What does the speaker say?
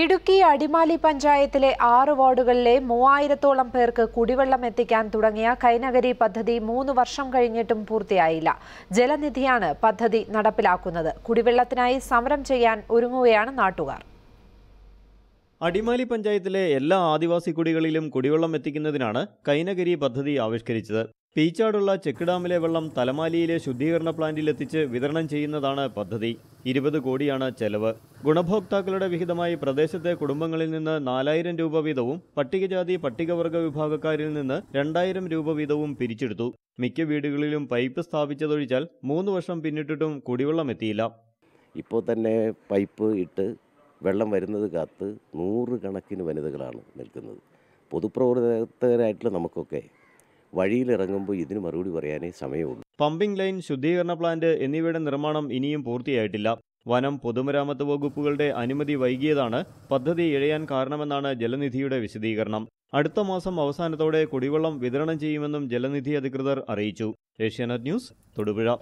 ഇടുക്കി അടിമാലി പഞ്ചായത്തിലെ ആറ് വാർഡുകളിലെ മൂവായിരത്തോളം പേർക്ക് കുടിവെള്ളം എത്തിക്കാൻ തുടങ്ങിയ കൈനഗരി പദ്ധതി മൂന്ന് വർഷം കഴിഞ്ഞിട്ടും പൂർത്തിയായില്ല. ജലനിധിയാണ് പദ്ധതി നടപ്പിലാക്കുന്നത്. കുടിവെള്ളത്തിനായി സമരം ചെയ്യാൻ ഒരുങ്ങുകയാണ് നാട്ടുകാർ. അടിമാലി പഞ്ചായത്തിലെ എല്ലാ ആദിവാസി കുടികളിലും കുടിവെള്ളം എത്തിക്കുന്നതിനാണ് കൈനഗരി പദ്ധതി ആവിഷ്കരിച്ചത്. പീച്ചാടുള്ള ചെക്ക് ഡാമിലെ വെള്ളം തലമാലിയിലെ ശുദ്ധീകരണ പ്ലാന്റിലെത്തിച്ച് വിതരണം ചെയ്യുന്നതാണ് പദ്ധതി. ഇരുപത് കോടിയാണ് ചെലവ്. ഗുണഭോക്താക്കളുടെ വിഹിതമായി പ്രദേശത്തെ കുടുംബങ്ങളിൽ നിന്ന് നാലായിരം രൂപ വീതവും പട്ടികജാതി പട്ടികവർഗ വിഭാഗക്കാരിൽ നിന്ന് രണ്ടായിരം രൂപ വീതവും പിരിച്ചെടുത്തു. മിക്ക വീടുകളിലും പൈപ്പ് സ്ഥാപിച്ചതൊഴിച്ചാൽ മൂന്ന് വർഷം പിന്നിട്ടിട്ടും കുടിവെള്ളം എത്തിയില്ല. ഇപ്പോൾ തന്നെ പൈപ്പ് ഇട്ട് വെള്ളം വരുന്നത് കാത്ത് നൂറുകണക്കിന് വനിതകളാണ് നിൽക്കുന്നത്. പൊതുപ്രവർത്തകരായിട്ടുള്ള നമുക്കൊക്കെ വഴിയിലിറങ്ങുമ്പോൾ ഇതിന് മറുപടി പറയാനേ സമയമുള്ളൂ. പമ്പിംഗ് ലൈൻ ശുദ്ധീകരണ പ്ലാന്റ് എന്നിവയുടെ നിർമ്മാണം ഇനിയും പൂർത്തിയായിട്ടില്ല. വനം പൊതുമരാമത്ത് വകുപ്പുകളുടെ അനുമതി വൈകിയതാണ് പദ്ധതി ഇഴയാൻ കാരണമെന്നാണ് ജലനിധിയുടെ വിശദീകരണം. അടുത്ത മാസം അവസാനത്തോടെ കുടിവെള്ളം വിതരണം ചെയ്യുമെന്നും ജലനിധി അധികൃതർ അറിയിച്ചു. ഏഷ്യാനെറ്റ് ന്യൂസ് തൊടുപുഴ.